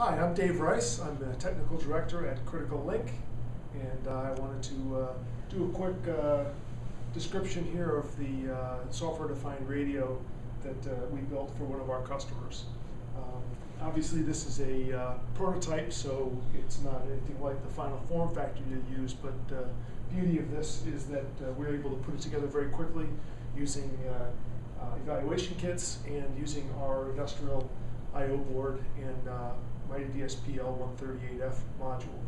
Hi, I'm Dave Rice. I'm the technical director at Critical Link, and uh, I wanted to uh, do a quick uh, description here of the uh, software-defined radio that uh, we built for one of our customers. Um, obviously, this is a uh, prototype, so it's not anything like the final form factor you use. But the beauty of this is that we're able to put it together very quickly using evaluation kits and using our industrial I/O board and uh, MityDSP L138F module.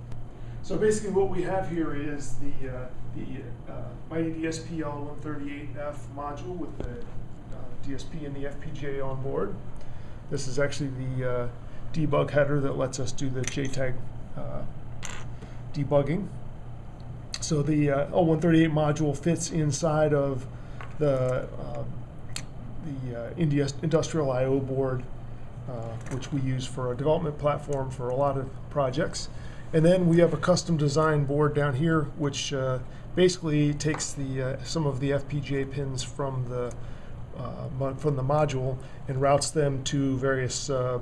So basically what we have here is the, uh, the uh, MityDSP L138F module with the uh, DSP and the FPGA on board. This is actually the uh, debug header that lets us do the JTAG uh, debugging. So the uh, L138 module fits inside of the, the industrial I.O. board uh, which we use for a development platform for a lot of projects. And then we have a custom design board down here, which uh, basically takes the uh, some of the FPGA pins from the uh, from the module and routes them to various, uh,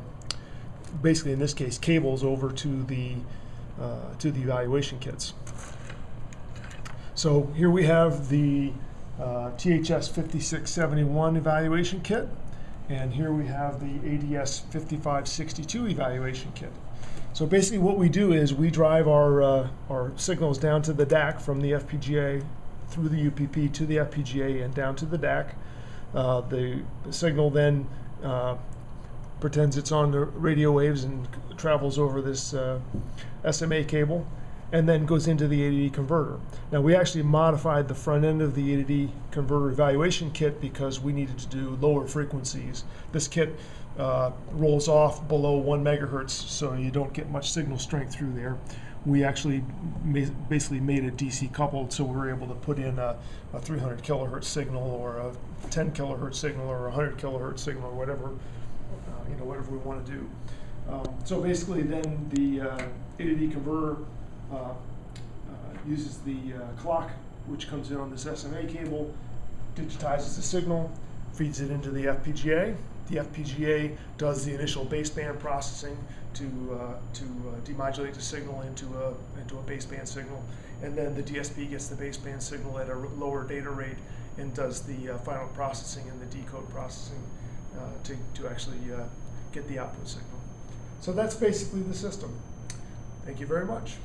basically in this case, cables over to the to the evaluation kits. So here we have the THS 5671 evaluation kit. And here we have the ADS 5562 evaluation kit. So basically what we do is we drive our, uh, our signals down to the DAC from the FPGA through the UPP to the FPGA and down to the DAC. Uh, the, signal then uh, pretends it's on the radio waves and travels over this uh, SMA cable and then goes into the ADD converter. Now we actually modified the front end of the ADD converter evaluation kit because we needed to do lower frequencies. This kit uh, rolls off below one megahertz, so you don't get much signal strength through there. We actually basically made it DC coupled, so we were able to put in a, a 300 kilohertz signal or a 10 kilohertz signal or a 100 kilohertz signal or whatever, uh, you know, whatever we want to do. Um, so basically, then the uh, ADD converter uses the uh, clock, which comes in on this SMA cable, digitizes the signal, feeds it into the FPGA. The FPGA does the initial baseband processing to uh, to uh, demodulate the signal into a into a baseband signal, and then the DSP gets the baseband signal at a lower data rate and does the uh, final processing and the decode processing to to actually get the output signal. So that's basically the system. Thank you very much.